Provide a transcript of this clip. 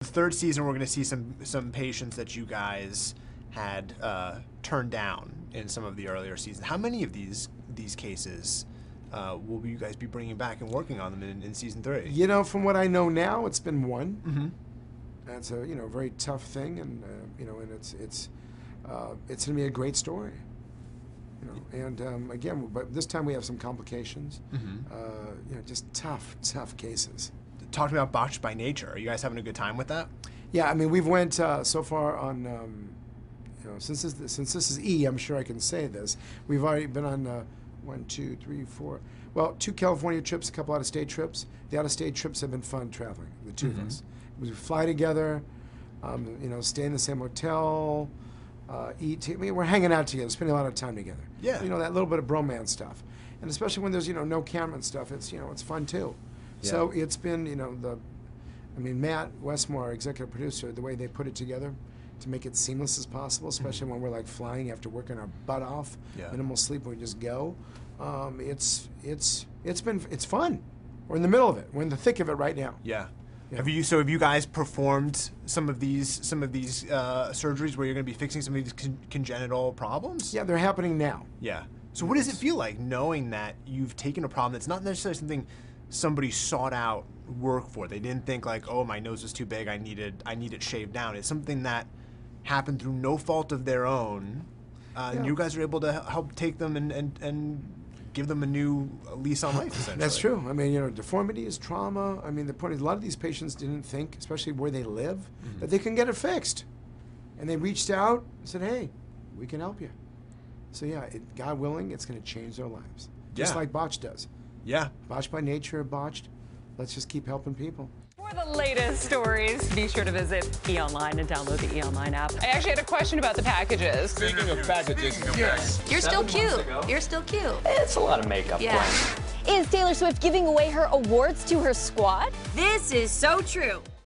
The third season, we're going to see some some patients that you guys had uh, turned down in some of the earlier seasons. How many of these these cases uh, will you guys be bringing back and working on them in, in season three? You know, from what I know now, it's been one. Mm-hmm. That's a you know very tough thing, and uh, you know, and it's it's uh, it's going to be a great story. You know, and um, again, but this time we have some complications. Mm-hmm. Uh, you know, just tough, tough cases. Talking about botched by nature, are you guys having a good time with that? Yeah, I mean, we've went uh, so far on. Um, you know, since this since this is E, I'm sure I can say this. We've already been on uh, one, two, three, four. Well, two California trips, a couple out of state trips. The out of state trips have been fun traveling. The 2 of us. We fly together. Um, you know, stay in the same hotel. Uh, eat. I mean, we're hanging out together, spending a lot of time together. Yeah. You know that little bit of bromance stuff, and especially when there's you know no camera and stuff. It's you know it's fun too. So it's been you know the, I mean Matt Westmore, executive producer, the way they put it together, to make it seamless as possible, especially when we're like flying after working our butt off, Yeah. minimal sleep, we just go. Um, it's it's it's been it's fun. We're in the middle of it. We're in the thick of it right now. Yeah. Have you so have you guys performed some of these some of these uh, surgeries where you're going to be fixing some of these con- congenital problems? Yeah, they're happening now. Yeah. So what does it feel like knowing that you've taken a problem that's not necessarily something somebody sought out work for? They didn't think like, oh, my nose was too big. I needed I need it shaved down. It's something that happened through no fault of their own, uh, and you guys are able to help take them and and, and give them a new lease on life. Essentially. That's true. I mean, you know, deformity is trauma. I mean, the point is, a lot of these patients didn't think, especially where they live, Mm-hmm. that they can get it fixed. And they reached out and said, hey, we can help you. So, yeah, it, God willing, it's going to change their lives. Just Yeah. like Botch does. Yeah. Botched by nature, botched. Let's just keep helping people. For the latest stories, be sure to visit E Online and download the E Online app. I actually had a question about the packages. Speaking of packages, yes. You're still cute. You're still cute. It's a lot of makeup, Yeah. Gwen. Is Taylor Swift giving away her awards to her squad? This is so true.